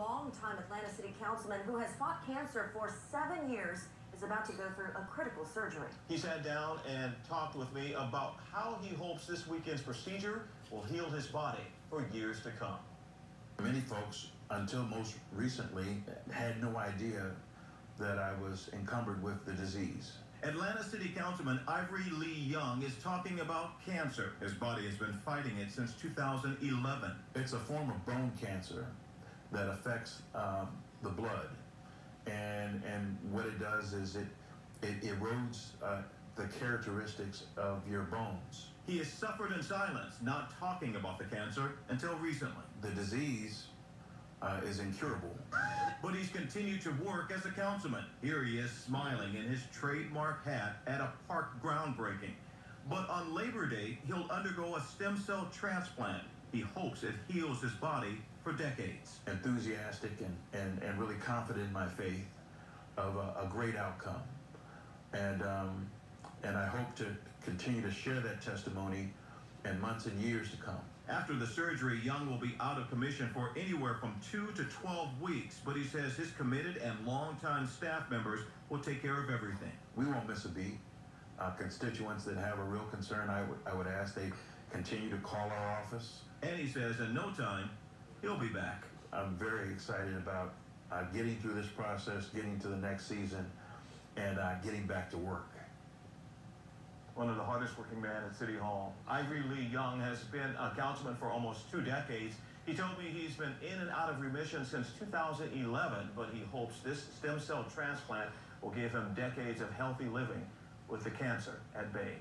longtime Atlanta City Councilman who has fought cancer for seven years is about to go through a critical surgery. He sat down and talked with me about how he hopes this weekend's procedure will heal his body for years to come. Many folks, until most recently, had no idea that I was encumbered with the disease. Atlanta City Councilman Ivory Lee Young is talking about cancer. His body has been fighting it since 2011. It's a form of bone cancer that affects um, the blood, and and what it does is it it erodes uh, the characteristics of your bones. He has suffered in silence, not talking about the cancer until recently. The disease uh, is incurable. But he's continued to work as a councilman. Here he is smiling in his trademark hat at a park groundbreaking. But on Labor Day, he'll undergo a stem cell transplant. He hopes it heals his body for decades. Enthusiastic and, and, and really confident in my faith of a, a great outcome. And, um, and I hope to continue to share that testimony in months and years to come. After the surgery, Young will be out of commission for anywhere from 2 to 12 weeks, but he says his committed and longtime staff members will take care of everything. We won't miss a beat. Uh, constituents that have a real concern, I would, I would ask they continue to call our office. And he says in no time, he'll be back. I'm very excited about uh, getting through this process, getting to the next season, and uh, getting back to work. One of the hardest working men at City Hall, Ivory Lee Young has been a councilman for almost two decades. He told me he's been in and out of remission since 2011, but he hopes this stem cell transplant will give him decades of healthy living with the cancer at bay.